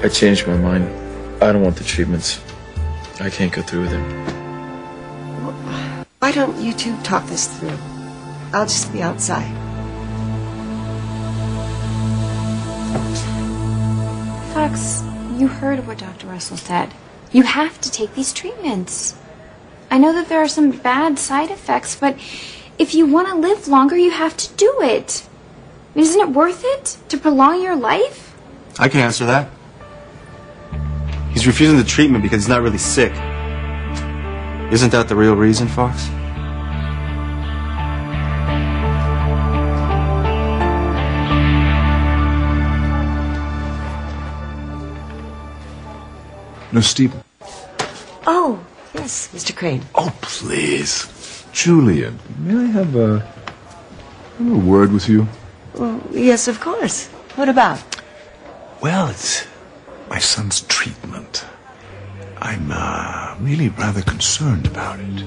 I changed my mind. I don't want the treatments. I can't go through with it. Why don't you two talk this through? I'll just be outside. Fox, you heard what Dr. Russell said. You have to take these treatments. I know that there are some bad side effects, but if you want to live longer, you have to do it. Isn't it worth it to prolong your life? I can answer that. He's refusing the treatment because he's not really sick. Isn't that the real reason, Fox? No, Stephen. Oh, yes, Mr. Crane. Oh, please. Julian, may I have a, have a word with you? Well, yes, of course. What about? Well, it's my son's treatment. I'm uh, really rather concerned about it.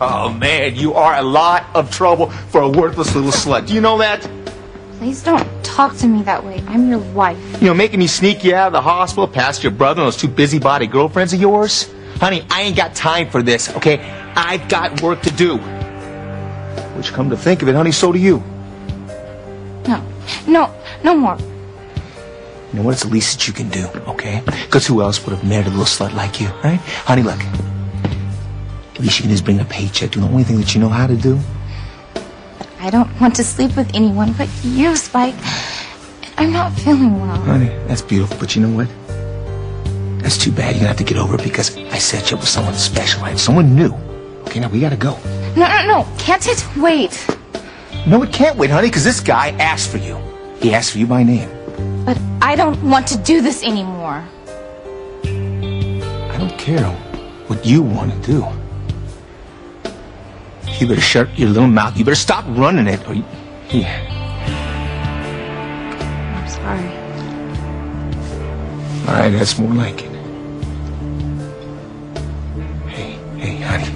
Oh, man, you are a lot of trouble for a worthless little slut. Do you know that? Please don't talk to me that way. I'm your wife. You know, making me sneak you out of the hospital past your brother and those two busybody girlfriends of yours? Honey, I ain't got time for this, okay? I've got work to do. Which, come to think of it, honey, so do you. No, no, no more. You know what? It's the least that you can do, okay? Because who else would have married a little slut like you, right? Honey, look. At least you can just bring a paycheck, do the only thing that you know how to do. I don't want to sleep with anyone but you, Spike. I'm not feeling well. Honey, that's beautiful, but you know what? That's too bad. You're gonna have to get over it because I set you up with someone special, right? Someone new. Okay, now we gotta go. No, no, no. Can't it wait? No, it can't wait, honey, because this guy asked for you. He asked for you by name. I don't want to do this anymore. I don't care what you want to do. You better shut your little mouth. You better stop running it, or you, yeah. I'm sorry. All right, that's more like it. Hey, hey, honey,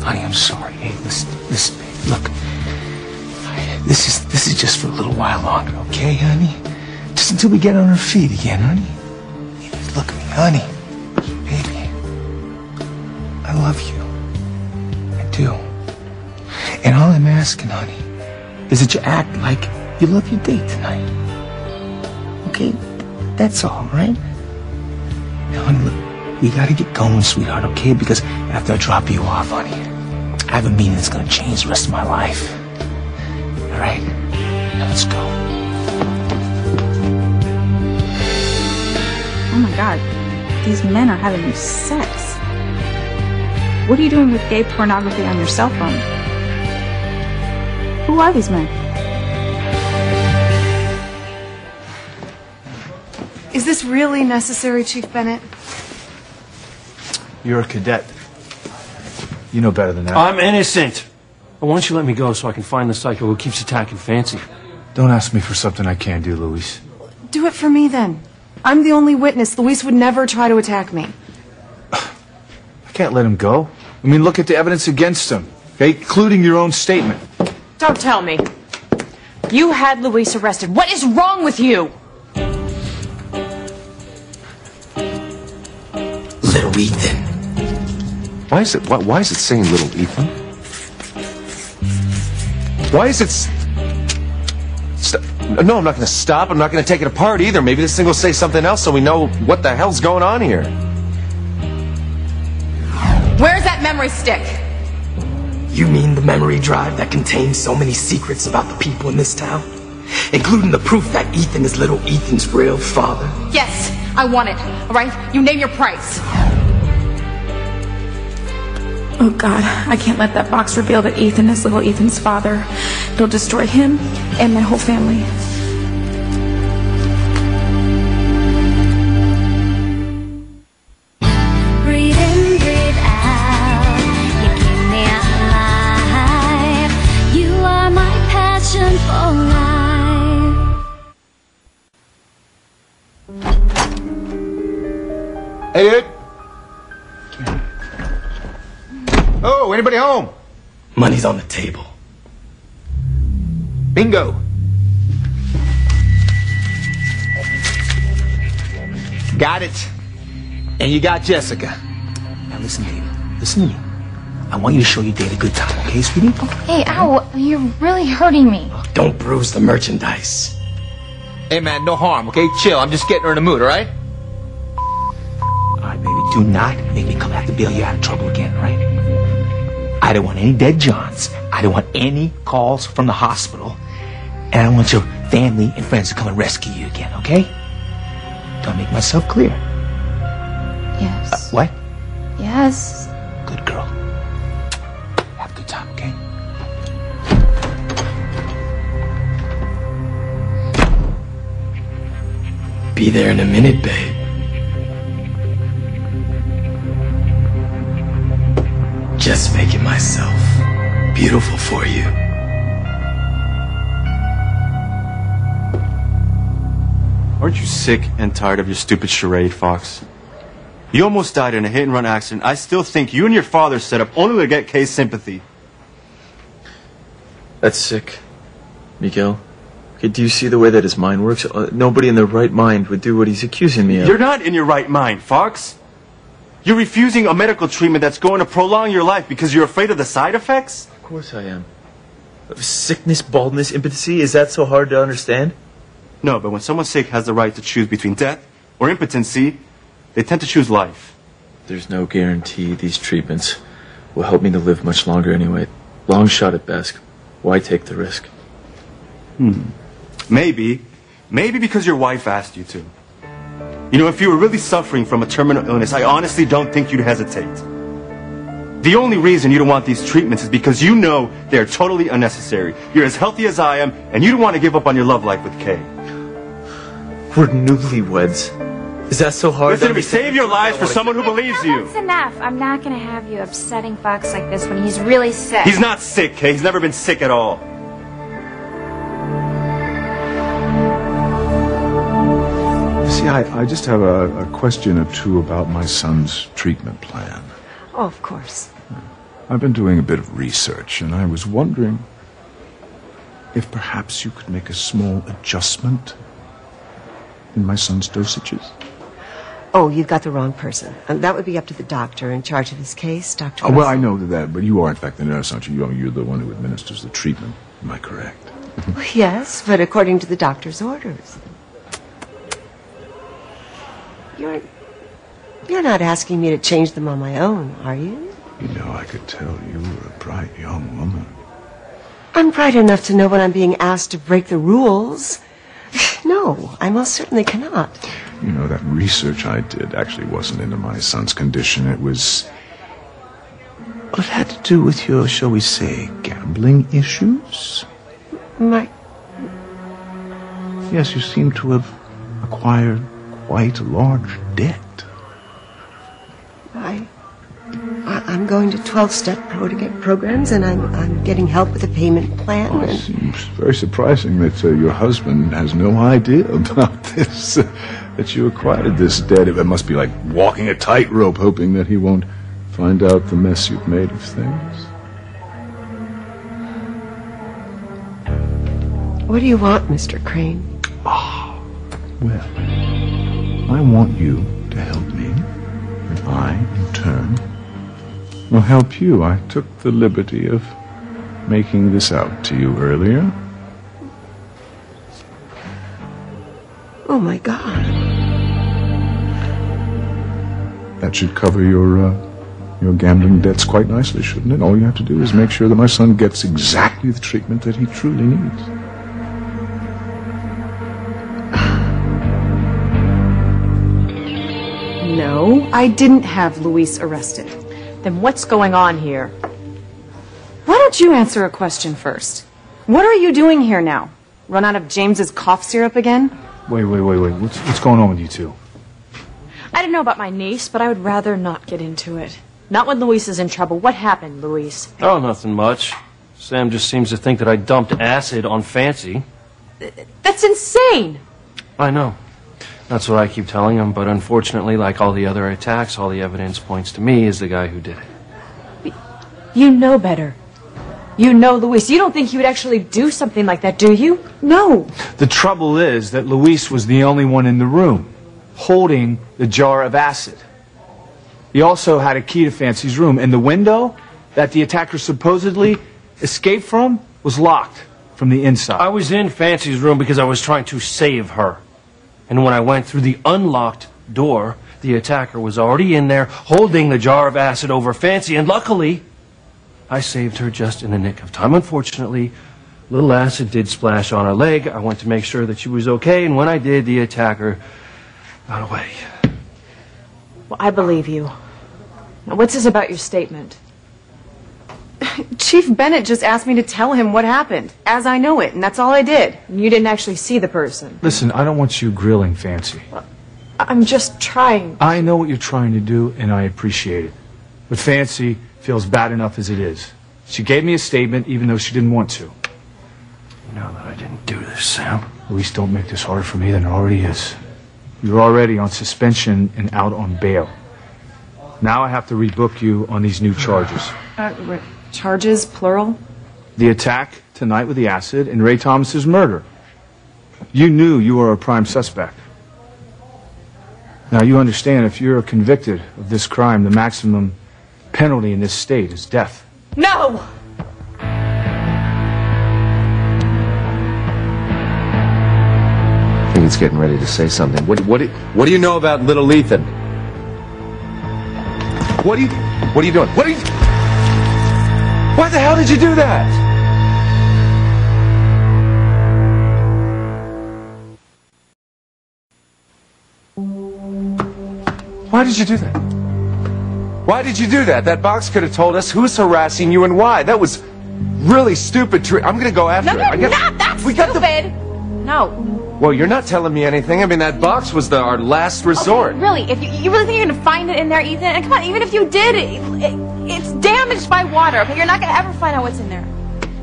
honey, I'm sorry. Hey, listen, listen, babe, look. This is this is just for a little while longer, okay, honey? Just until we get on our feet again, honey. Look at me, honey, baby. I love you. I do. And all I'm asking, honey, is that you act like you love your date tonight. Okay? That's all, right? Now, honey, look, we gotta get going, sweetheart, okay? Because after I drop you off, honey, I have a meeting that's gonna change the rest of my life. All right? Now let's go. God, these men are having sex. What are you doing with gay pornography on your cell phone? Who are these men? Is this really necessary, Chief Bennett? You're a cadet. You know better than that. I'm innocent. Why don't you let me go so I can find the psycho who keeps attacking Fancy? Don't ask me for something I can't do, Luis. Do it for me then. I'm the only witness. Luis would never try to attack me. I can't let him go. I mean, look at the evidence against him, okay? Including your own statement. Don't tell me. You had Luis arrested. What is wrong with you? Little Ethan. Why is it? Why, why is it saying little Ethan? Why is it? S- St- no, I'm not going to stop. I'm not going to take it apart either. Maybe this thing will say something else, so we know what the hell's going on here. Where's that memory stick? You mean the memory drive that contains so many secrets about the people in this town? Including the proof that Ethan is little Ethan's real father? Yes, I want it. All right? You name your price. Oh god, I can't let that box reveal that Ethan is little Ethan's father. It'll destroy him and my whole family. Breathe in, breathe out. You keep me alive. You are my passion for life. Hey, dude. Oh, anybody home? Money's on the table. Bingo. Got it. And you got Jessica. Now listen, Data. Listen to me. I want you to show your date a good time, okay, sweetie? Hey, ow, you're really hurting me. Oh, don't bruise the merchandise. Hey, man, no harm, okay? Chill. I'm just getting her in the mood, all right? All right, baby. Do not make me come back to bail you out of trouble again, all right? I don't want any dead Johns. I don't want any calls from the hospital. And I want your family and friends to come and rescue you again, okay? Do I make myself clear? Yes. Uh, what? Yes. Good girl. Have a good time, okay? Be there in a minute, babe. Just making myself beautiful for you. Aren't you sick and tired of your stupid charade, Fox? You almost died in a hit and run accident. I still think you and your father set up only to get Kay's sympathy. That's sick. Miguel. Okay, do you see the way that his mind works? Uh, nobody in their right mind would do what he's accusing me of. You're not in your right mind, Fox. You're refusing a medical treatment that's going to prolong your life because you're afraid of the side effects? Of course I am. Sickness, baldness, impotency, is that so hard to understand? No, but when someone sick has the right to choose between death or impotency, they tend to choose life. There's no guarantee these treatments will help me to live much longer anyway. Long shot at best. Why take the risk? Hmm. Maybe. Maybe because your wife asked you to. You know, if you were really suffering from a terminal illness, I honestly don't think you'd hesitate. The only reason you don't want these treatments is because you know they're totally unnecessary. You're as healthy as I am, and you don't want to give up on your love life with Kay. We're newlyweds. Is that so hard Listen to to me, save your lives for someone who believes you. That's enough. I'm not gonna have you upsetting Fox like this when he's really sick. He's not sick, Kay. He's never been sick at all. See, I, I just have a, a question or two about my son's treatment plan. Oh, of course. I've been doing a bit of research, and I was wondering if perhaps you could make a small adjustment in my son's dosages. Oh, you've got the wrong person. And that would be up to the doctor in charge of his case, Dr. Oh, well, I know that, but you are, in fact, the nurse, aren't you? You're- You're the one who administers the treatment. Am I correct? Yes, but according to the doctor's orders. You're you're not asking me to change them on my own, are you? You know, I could tell you were a bright young woman. I'm bright enough to know when I'm being asked to break the rules. No, I most certainly cannot. You know, that research I did actually wasn't into my son's condition. It was. Well, it had to do with your, shall we say, gambling issues? My Yes, you seem to have acquired quite a large debt. I'm going to 12-step pro to get programs, and I'm I'm getting help with a payment plan. Oh, it and seems very surprising that uh, your husband has no idea about this, uh, that you acquired this debt. It must be like walking a tightrope, hoping that he won't find out the mess you've made of things. what do you want, Mr. Crane? Well, I want you to help me, and I, in turn, will help you. I took the liberty of making this out to you earlier. Oh my God! That should cover your uh, your gambling debts quite nicely, shouldn't it? All you have to do is make sure that my son gets exactly the treatment that he truly needs. No, I didn't have Luis arrested. Then what's going on here? Why don't you answer a question first? What are you doing here now? Run out of James's cough syrup again? Wait, wait, wait, wait. What's, what's going on with you two? I don't know about my niece, but I would rather not get into it. Not when Luis is in trouble. What happened, Luis? Oh, nothing much. Sam just seems to think that I dumped acid on Fancy. That's insane! I know. That's what I keep telling him, but unfortunately, like all the other attacks, all the evidence points to me as the guy who did it. You know better. You know Luis. You don't think he would actually do something like that, do you? No. The trouble is that Luis was the only one in the room. holding the jar of acid. He also had a key to Fancy's room, and the window that the attacker supposedly escaped from was locked from the inside. I was in Fancy's room because I was trying to save her. And when I went through the unlocked door, the attacker was already in there holding the jar of acid over Fancy, and luckily, I saved her just in the nick of time. Unfortunately, little acid did splash on her leg. I went to make sure that she was okay, and when I did, the attacker got away. Well, I believe you. Now, what's this about your statement? Chief Bennett just asked me to tell him what happened, as I know it, and that's all I did. You didn't actually see the person. Listen, I don't want you grilling Fancy. I'm just trying. I know what you're trying to do, and I appreciate it. But Fancy feels bad enough as it is. She gave me a statement, even though she didn't want to. Now that I didn't do this, Sam. At least don't make this harder for me than it already is. You're already on suspension and out on bail. Now I have to rebook you on these new charges. Uh, re- charges, plural? The attack tonight with the acid and Rae Thomas's murder. You knew you were a prime suspect. Now you understand if you're convicted of this crime, the maximum penalty in this state is death. No! I think he's getting ready to say something. What, what, do- what do you know about little Ethan? What are you, what are you doing? What are you, why the hell did you do that? Why did you do that? Why did you do that? That box could have told us who's harassing you and why. That was really stupid. I'm gonna go after No, it. I you're not. That's we got the stupid. No. well, you're not telling me anything. I mean, that box was the, our last resort. Really, if you, you really think you're gonna find it in there, Ethan? And come on, even if you did, it, it, damaged by water. Okay, you're not gonna ever find out what's in there.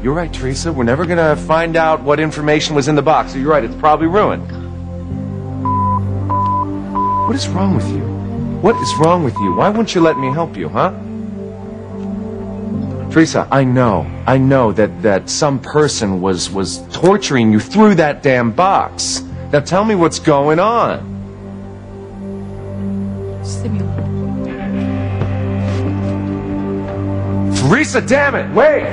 You're right, Theresa. We're never gonna find out what information was in the box. So you're right. It's probably ruined. What is wrong with you? What is wrong with you? Why wouldn't you let me help you, huh? Theresa, I know, I know that, that some person was, was torturing you through that damn box. Now tell me what's going on. Stimulant. Theresa, damn it, wait!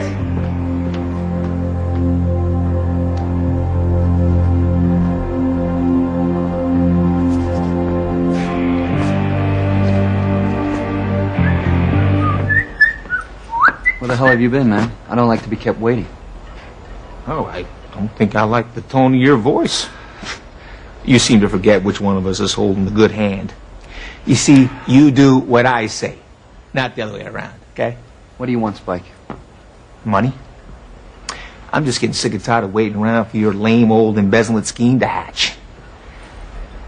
Where the hell have you been, man? I don't like to be kept waiting. Oh, I don't think I like the tone of your voice. You seem to forget which one of us is holding the good hand. You see, you do what I say, not the other way around, okay? What do you want, Spike? Money? I'm just getting sick and tired of waiting around for your lame old embezzlement scheme to hatch.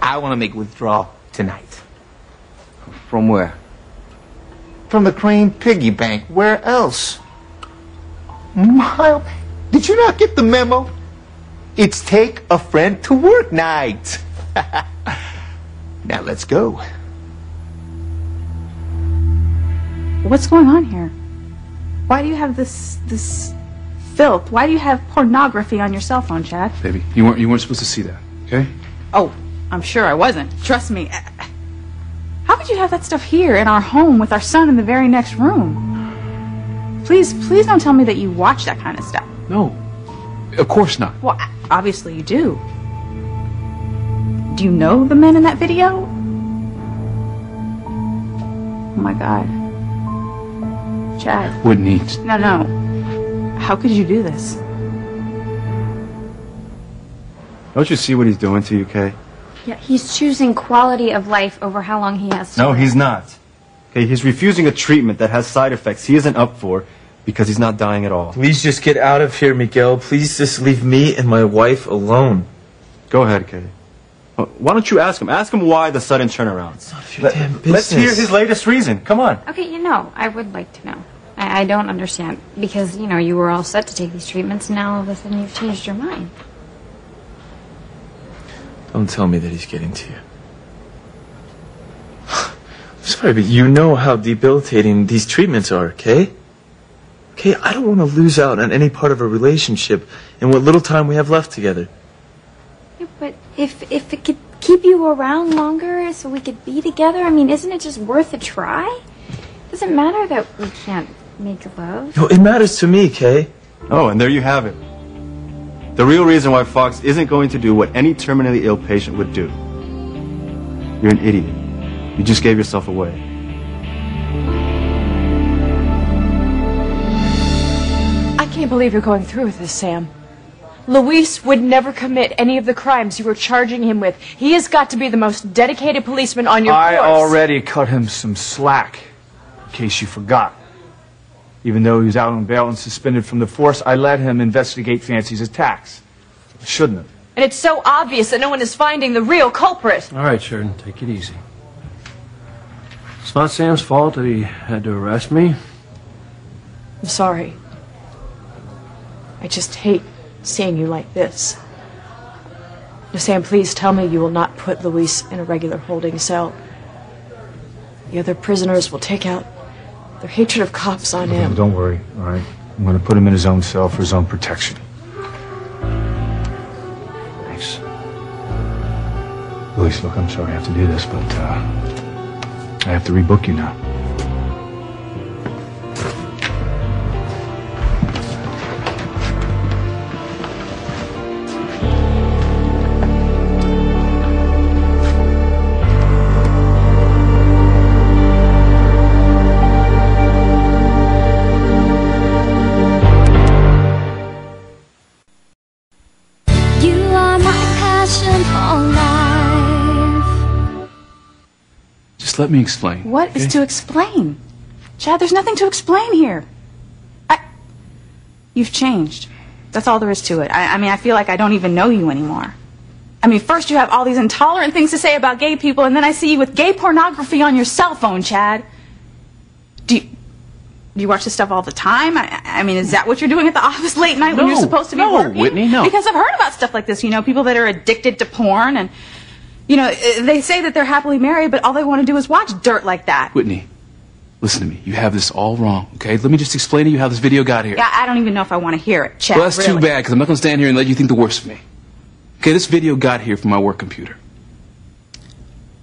I want to make a withdrawal tonight. From where? From the Crane Piggy Bank. Where else? Mild, did you not get the memo? It's take a friend to work night. now let's go. What's going on here? Why do you have this this filth? Why do you have pornography on your cell phone, Chad? Baby, you weren't, you weren't supposed to see that, okay? Oh, I'm sure I wasn't. Trust me. How could you have that stuff here in our home with our son in the very next room? Please, please don't tell me that you watch that kind of stuff. No, of course not. Well, obviously you do. Do you know the men in that video? Oh my god. Chad. Wouldn't eat. No, no. How could you do this? Don't you see what he's doing to you, Kay? Yeah, he's choosing quality of life over how long he has to No, live. he's not. Okay, he's refusing a treatment that has side effects he isn't up for because he's not dying at all. Please just get out of here, Miguel. Please just leave me and my wife alone. Go ahead, Kay. Why don't you ask him? Ask him why the sudden turnaround. It's not your damn Let's hear his latest reason. Come on. Okay, you know, I would like to know. I, I don't understand because you know you were all set to take these treatments, and now all of a sudden you've changed your mind. Don't tell me that he's getting to you. I'm sorry, but you know how debilitating these treatments are, okay? Okay, I don't want to lose out on any part of a relationship in what little time we have left together. Yeah, but if if it could keep you around longer so we could be together? I mean, isn't it just worth a try? It Doesn't matter that we can't make love. No, it matters to me, Kay. Oh, and there you have it. The real reason why Fox isn't going to do what any terminally ill patient would do. You're an idiot. You just gave yourself away. I can't believe you're going through with this, Sam. Luis would never commit any of the crimes you were charging him with. He has got to be the most dedicated policeman on your I force. already cut him some slack, in case you forgot. Even though he was out on bail and suspended from the force, I let him investigate Fancy's attacks. I shouldn't have. And it's so obvious that no one is finding the real culprit. All right, Sheridan, take it easy. It's not Sam's fault that he had to arrest me. I'm sorry. I just hate seeing you like this. Now, Sam, please tell me you will not put Luis in a regular holding cell. The other prisoners will take out their hatred of cops on him. Don't worry, all right? I'm going to put him in his own cell for his own protection. Thanks. Luis, look, I'm sorry I have to do this, but uh, I have to rebook you now. Let me explain. What is okay? to explain? Chad, there's nothing to explain here. I, you've changed. That's all there is to it. I, I mean, I feel like I don't even know you anymore. I mean, first you have all these intolerant things to say about gay people, and then I see you with gay pornography on your cell phone, Chad. Do you, do you watch this stuff all the time? I, I mean, is that what you're doing at the office late night when you're supposed to be no, working? Whitney, no. Because I've heard about stuff like this. You know, people that are addicted to porn, and you know, they say that they're happily married, but all they want to do is watch dirt like that. Whitney, listen to me. You have this all wrong, okay? Let me just explain to you how this video got here. Yeah, I don't even know if I want to hear it, Chad. well, that's really. too bad, because I'm not going to stand here and let you think the worst of me. Okay, this video got here from my work computer.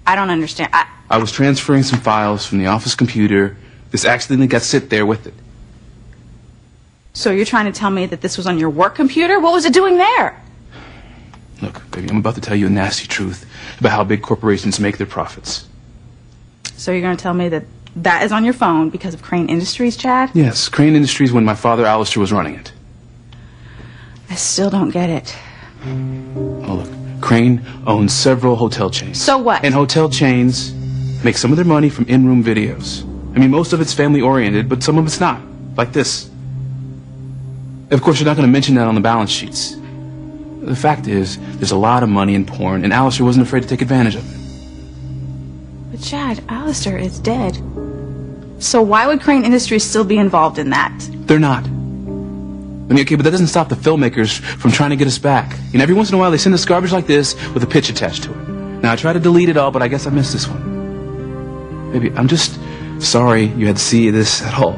I don't understand. I, I was transferring some files from the office computer. This accidentally got sit there with it. so you're trying to tell me that this was on your work computer? What was it doing there? Look, baby, I'm about to tell you a nasty truth about how big corporations make their profits. So you're going to tell me that that is on your phone because of Crane Industries, Chad? Yes, Crane Industries when my father Alistair was running it. I still don't get it. Oh, look. Crane owns several hotel chains. So what? And hotel chains make some of their money from in-room videos. I mean, most of it's family-oriented, but some of it's not. Like this. Of course, you're not going to mention that on the balance sheets. The fact is, there's a lot of money in porn, and Alistair wasn't afraid to take advantage of it. But Chad, Alistair is dead. So why would Crane Industries still be involved in that? They're not. I mean, okay, but that doesn't stop the filmmakers from trying to get us back. And every once in a while, they send us garbage like this with a pitch attached to it. Now, I try to delete it all, but I guess I missed this one. Baby, I'm just sorry you had to see this at all.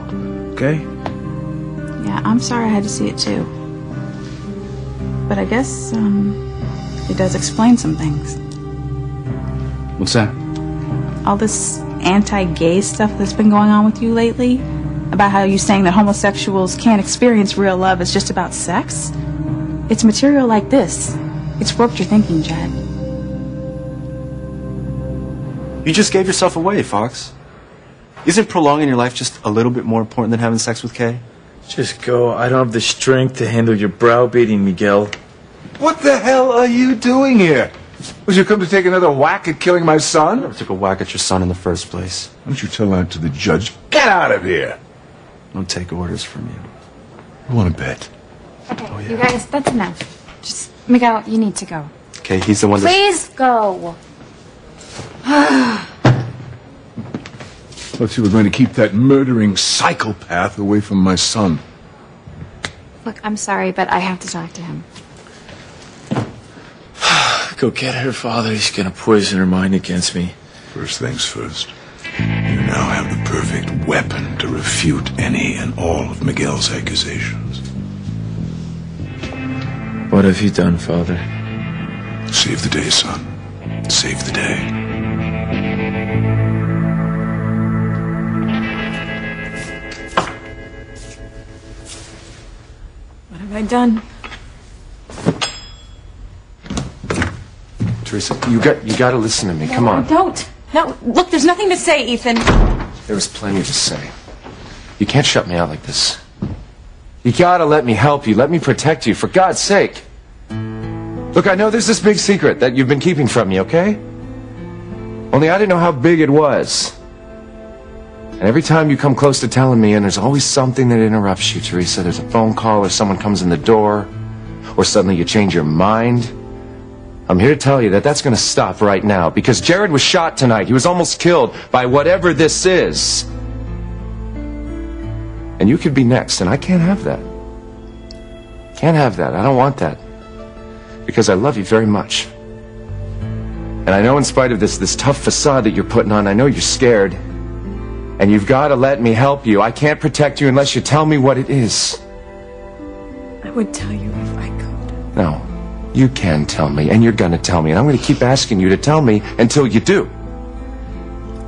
Okay? Yeah, I'm sorry I had to see it too. But I guess, um, it does explain some things. What's that? All this anti-gay stuff that's been going on with you lately? About how you're saying that homosexuals can't experience real love is just about sex? It's material like this. It's warped your thinking, Chad. You just gave yourself away, Fox. Isn't prolonging your life just a little bit more important than having sex with Kay? Just go. I don't have the strength to handle your browbeating, Miguel. What the hell are you doing here? Was you come to take another whack at killing my son? I took a whack at your son in the first place. Why don't you tell that to the judge? Get out of here! Don't take orders from you. I want to bet. Okay, oh, you guys, that's enough. Just, Miguel, you need to go. Okay, he's the one that. Please go. Thought you were going to keep that murdering psychopath away from my son. Look, I'm sorry, but I have to talk to him. Go get her father. He's gonna poison her mind against me. First things first. You now have the perfect weapon to refute any and all of Miguel's accusations. What have you done, father? Save the day, son. Save the day. Have I done? Theresa, you got you got to listen to me. Come on. I don't. No, look, there's nothing to say, Ethan. There was plenty to say. You can't shut me out like this. You gotta let me help you. Let me protect you, for God's sake. Look, I know there's this big secret that you've been keeping from me, okay? Only I didn't know how big it was. And every time you come close to telling me, and there's always something that interrupts you, Theresa. There's a phone call, or someone comes in the door, or suddenly you change your mind. I'm here to tell you that that's going to stop right now because Jared was shot tonight. He was almost killed by whatever this is. And you could be next, and I can't have that. Can't have that. I don't want that. Because I love you very much. And I know in spite of this this tough facade that you're putting on, I know you're scared. And you've got to let me help you. I can't protect you unless you tell me what it is. I would tell you if I could. No. You can tell me, and you're going to tell me, and I'm going to keep asking you to tell me until you do.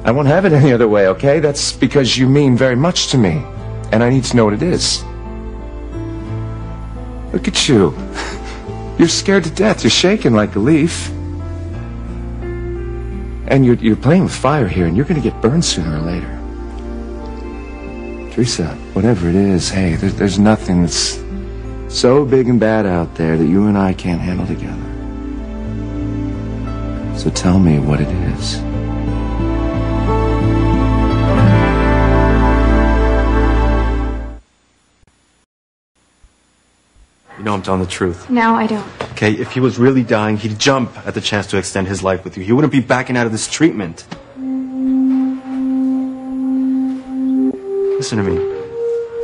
I won't have it any other way, okay? That's because you mean very much to me, and I need to know what it is. Look at you. You're scared to death. You're shaking like a leaf. And you're, you're playing with fire here, and you're going to get burned sooner or later. Theresa, whatever it is, hey, there's, there's nothing that's so big and bad out there that you and I can't handle together. So tell me what it is. You know I'm telling the truth. No, I don't. Okay, if he was really dying, he'd jump at the chance to extend his life with you. He wouldn't be backing out of this treatment. Listen to me.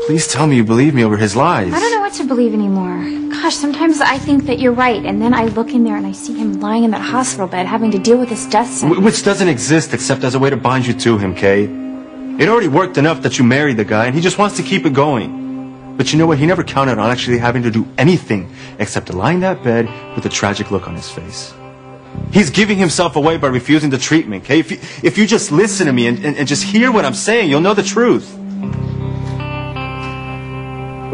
Please tell me you believe me over his lies. I don't know what to believe anymore. Gosh, sometimes I think that you're right, and then I look in there and I see him lying in that hospital bed having to deal with this death sentence. Which doesn't exist except as a way to bind you to him, Kay. It already worked enough that you married the guy, and he just wants to keep it going. But you know what? He never counted on actually having to do anything except to lie in that bed with a tragic look on his face. He's giving himself away by refusing the treatment, Kay. If you, if you just listen to me and, and, and just hear what I'm saying, you'll know the truth.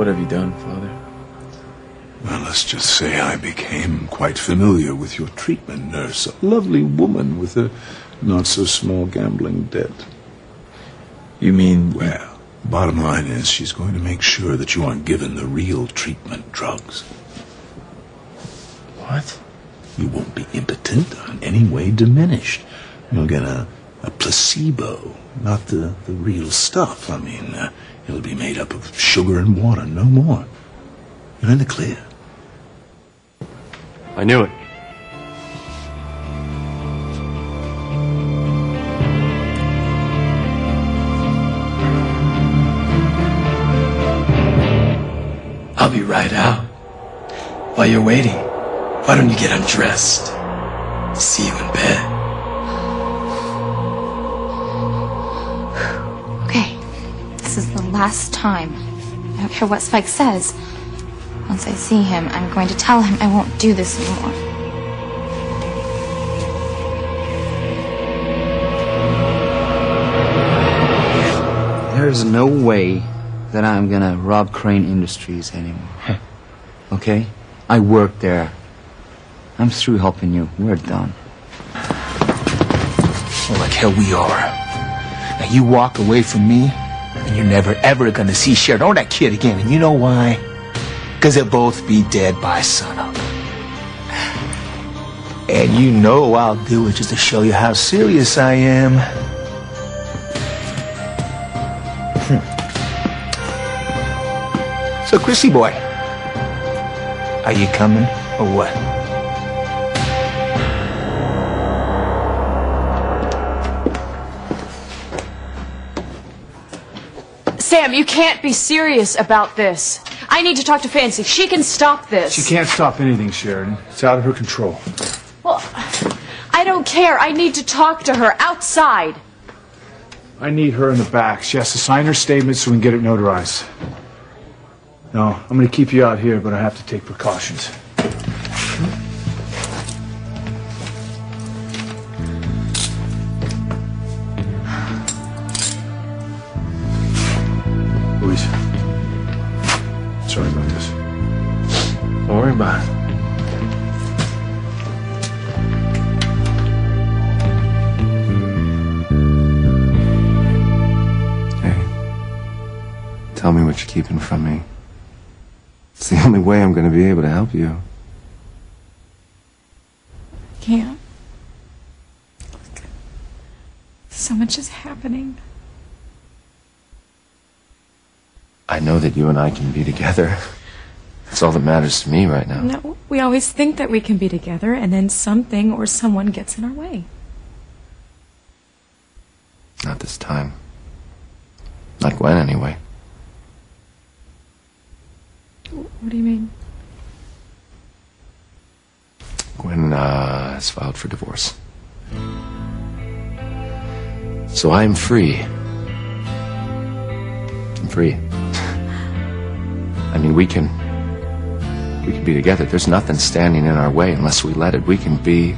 What have you done, Father? Well, let's just say I became quite familiar with your treatment nurse, a lovely woman with a not so small gambling debt. You mean. Well, bottom line is she's going to make sure that you aren't given the real treatment drugs. What? You won't be impotent or in any way diminished. You'll get a, a placebo, not the, the real stuff. I mean, uh, it'll be made up of sugar and water, no more. You're in the clear. I knew it. I'll be right out. While you're waiting, why don't you get undressed? See you in bed. Last time. I don't care what Spike says. Once I see him, I'm going to tell him I won't do this anymore. There's no way that I'm gonna rob Crane Industries anymore. Okay? I work there. I'm through helping you. We're done. Well, like hell we are. Now you walk away from me, and you're never ever gonna see Sharon or that kid again. And you know why? Because they'll both be dead by sunup. And you know I'll do it just to show you how serious I am. Hmm. So, Chrissy boy, are you coming or what? Sam, you can't be serious about this. I need to talk to Fancy. She can stop this. She can't stop anything, Sharon. It's out of her control. Well, I don't care. I need to talk to her outside. I need her in the back. She has to sign her statement so we can get it notarized. No, I'm going to keep you out here, but I have to take precautions. coming. Hey, tell me what you're keeping from me. It's the only way I'm going to be able to help you. Can't. Look, so much is happening. I know that you and I can be together. That's all that matters to me right now. No, we always think that we can be together, and then something or someone gets in our way. Not this time. Not Gwen, anyway. What do you mean? Gwen uh, has filed for divorce. So I am free. I'm free. I mean, we can. We can be together. There's nothing standing in our way unless we let it. We can be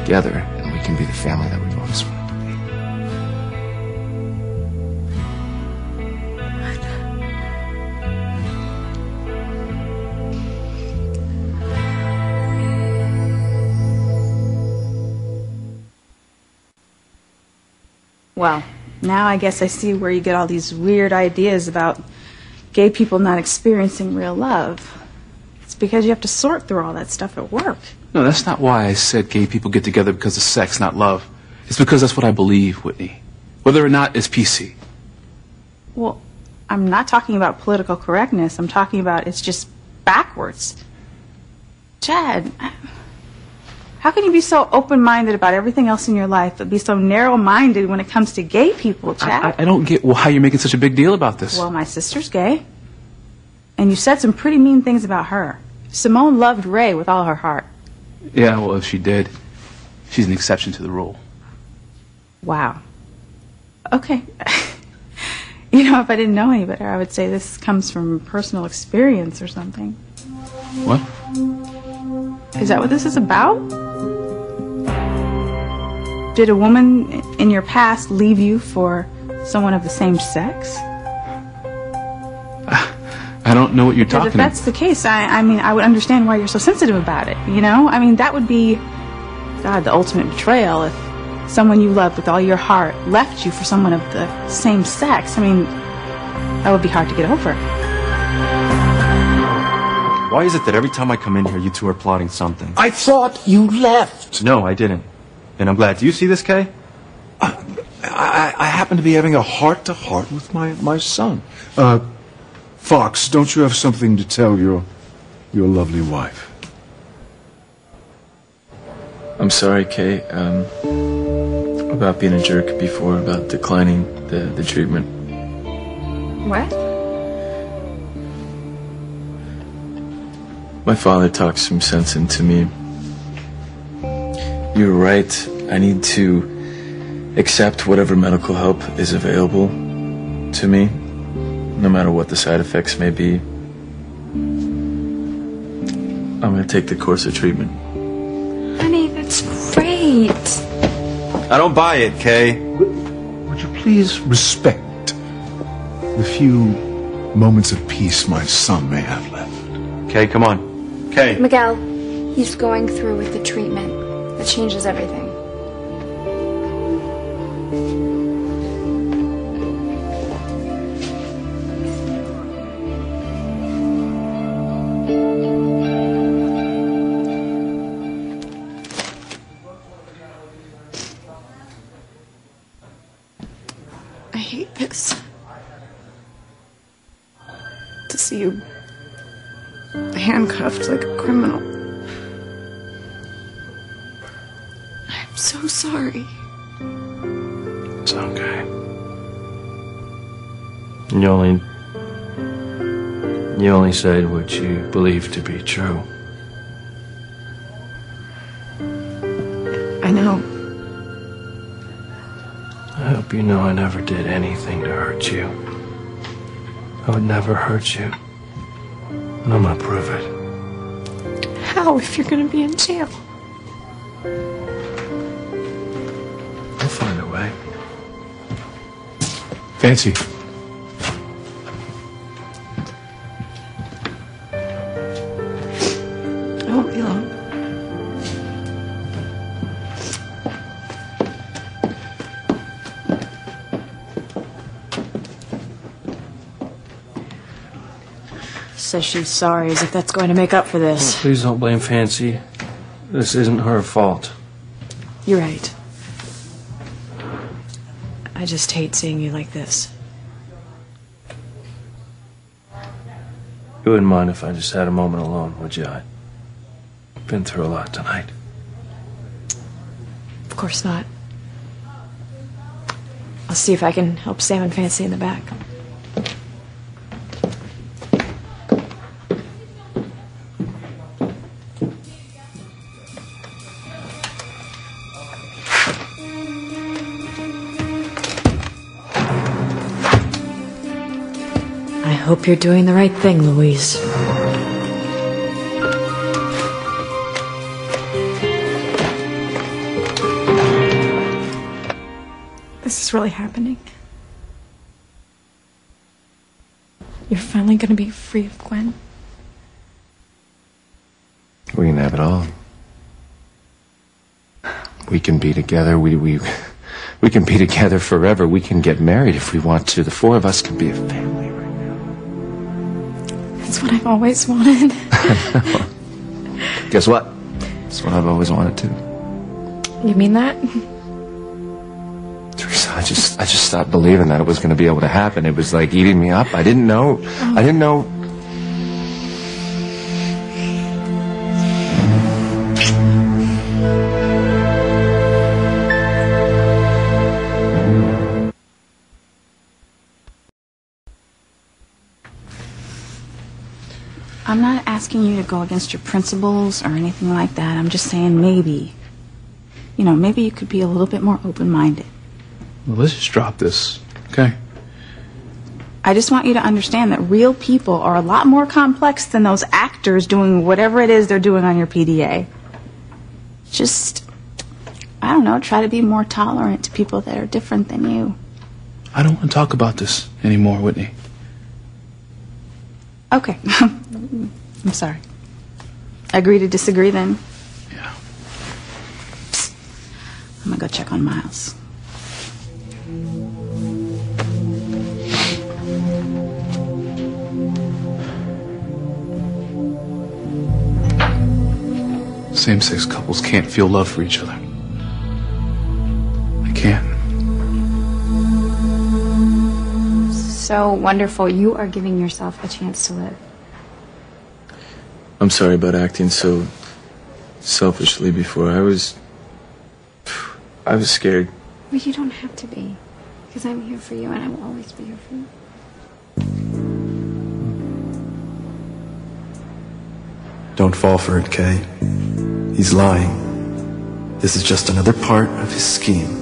together, and we can be the family that we've always wanted. Well, now I guess I see where you get all these weird ideas about gay people not experiencing real love. Because you have to sort through all that stuff at work. No, that's not why I said gay people get together because of sex, not love. It's because that's what I believe, Whitney. Whether or not it's PC. Well, I'm not talking about political correctness. I'm talking about it's just backwards. Chad, how can you be so open minded about everything else in your life, but be so narrow minded when it comes to gay people, Chad? I, I don't get why you're making such a big deal about this. Well, my sister's gay. And you said some pretty mean things about her. Simone loved Rae with all her heart. Yeah, well, if she did, she's an exception to the rule. Wow. Okay. you know, if I didn't know any better, I would say this comes from personal experience or something. What? Is that what this is about? Did a woman in your past leave you for someone of the same sex? I don't know what you're Because talking about. if that's the case, I, I mean, I would understand why you're so sensitive about it. You know, I mean, that would be, God, the ultimate betrayal if someone you loved with all your heart left you for someone of the same sex. I mean, that would be hard to get over. Why is it that every time I come in here, you two are plotting something? I thought you left. No, I didn't. And I'm glad. Do you see this, Kay? I, I, I happen to be having a heart to heart with my, my son. Uh, Fox, don't you have something to tell your, your lovely wife? I'm sorry, Kay, um, about being a jerk before, about declining the, the treatment. What? My father talked some sense into me. You're right. I need to accept whatever medical help is available to me, no matter what the side effects may be. I'm going to take the course of treatment. Honey, that's great. I don't buy it, Kay. Would you please respect the few moments of peace my son may have left? Kay, come on. Kay. Miguel, he's going through with the treatment. That changes everything. You only said what you believed to be true. I know. I hope you know I never did anything to hurt you. I would never hurt you. And I'm gonna prove it. How if you're gonna be in jail? I'll find a way. Fancy. Says she's sorry, as if that's going to make up for this. Oh, please don't blame Fancy. This isn't her fault. You're right. I just hate seeing you like this. You wouldn't mind if I just had a moment alone, would you? I've been through a lot tonight. Of course not. I'll see if I can help Sam and Fancy in the back. Hope you're doing the right thing, Luis. This is really happening. You're finally gonna be free of Gwen. We can have it all. We can be together. We we we can be together forever. We can get married if we want to. The four of us can be a family. What I've always wanted. Guess what? That's what I've always wanted to. You mean that? Theresa, I just I just stopped believing that it was going to be able to happen. It was like eating me up. I didn't know. I didn't know. Asking you to go against your principles or anything like that. I'm just saying maybe. You know, maybe you could be a little bit more open minded. Well, let's just drop this, okay? I just want you to understand that real people are a lot more complex than those actors doing whatever it is they're doing on your PDA. Just, I don't know, try to be more tolerant to people that are different than you. I don't want to talk about this anymore, Whitney. Okay. I'm sorry. Agree to disagree then? Yeah. I'm gonna go check on Miles. Same sex couples can't feel love for each other. I can't. So wonderful. You are giving yourself a chance to live. I'm sorry about acting so selfishly before. I was. I was scared. Well, you don't have to be. Because I'm here for you and I will always be here for you. Don't fall for it, Kay. He's lying. This is just another part of his scheme.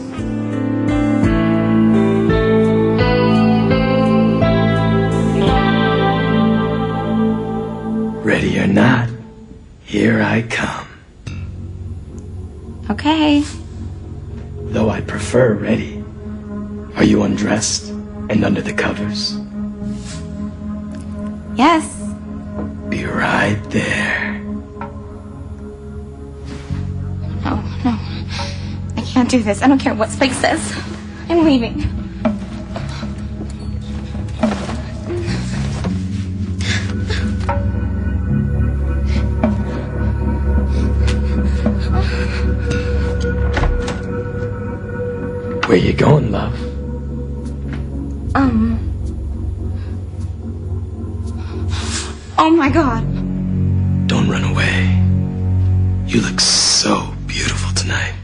I come. Okay. Though I prefer ready. Are you undressed and under the covers? Yes. Be right there. No, no. I can't do this. I don't care what Spike says. I'm leaving. Oh my god. Don't run away. You look so beautiful tonight.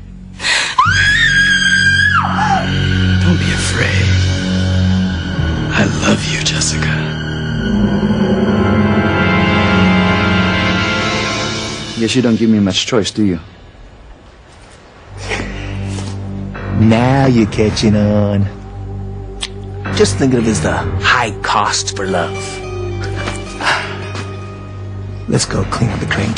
Don't be afraid. I love you, Jessica. Guess you don't give me much choice, do you? Now you're catching on. Just think of it as the high cost for love. Let's go clean up the crane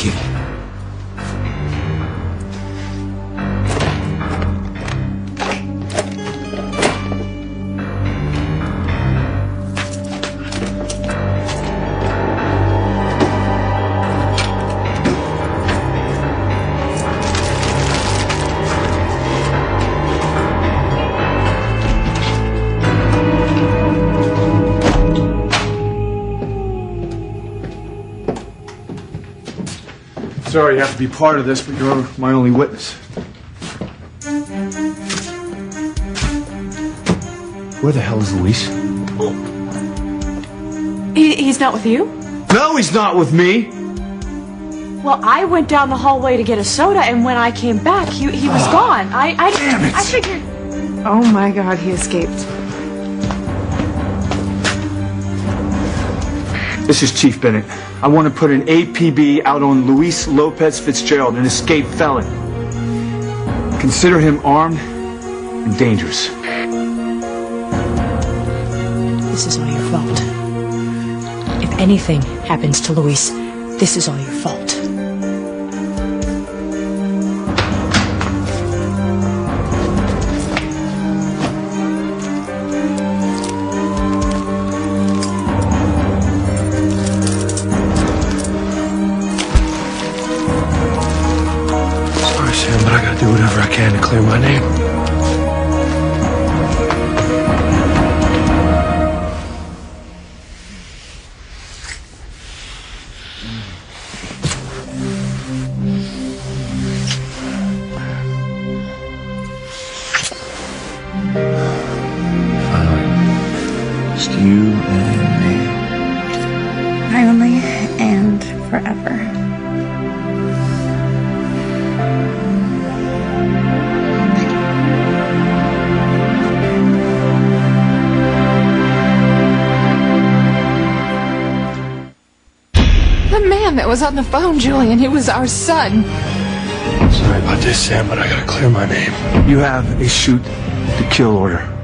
kitty. sorry you have to be part of this, but you're my only witness. Where the hell is Luis? He, he's not with you? No, he's not with me. Well, I went down the hallway to get a soda, and when I came back, he, he was ah, gone. I, I, Damn it. I figured. Oh my god, he escaped. This is Chief Bennett. I want to put an APB out on Luis Lopez Fitzgerald, an escaped felon. Consider him armed and dangerous. This is all your fault. If anything happens to Luis, this is all your fault. Clear my name. Just you and that was on the phone, Julian, he was our son. Sorry about this, Sam, but I gotta clear my name. You have a shoot to kill order.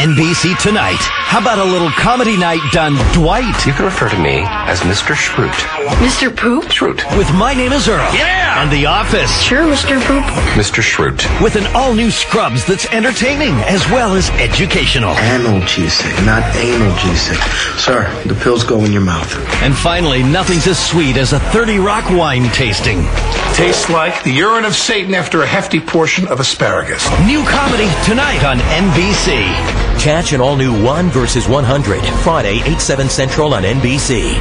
NBC Tonight. How about a little comedy night done Dwight? You can refer to me as Mr. Schrute. Mr. Poop? Schrute. With My Name is Earl. Yeah! And The Office. Sure, Mr. Poop. Mr. Schrute. With an all-new Scrubs that's entertaining as well as educational. Analgesic, not analgesic. Sir, the pills go in your mouth. And finally, nothing's as sweet as a 30 Rock wine tasting. Tastes like the urine of Satan after a hefty portion of asparagus. New comedy tonight on NBC. Catch an all new 1 versus 100, Friday, 8, 7 Central on NBC.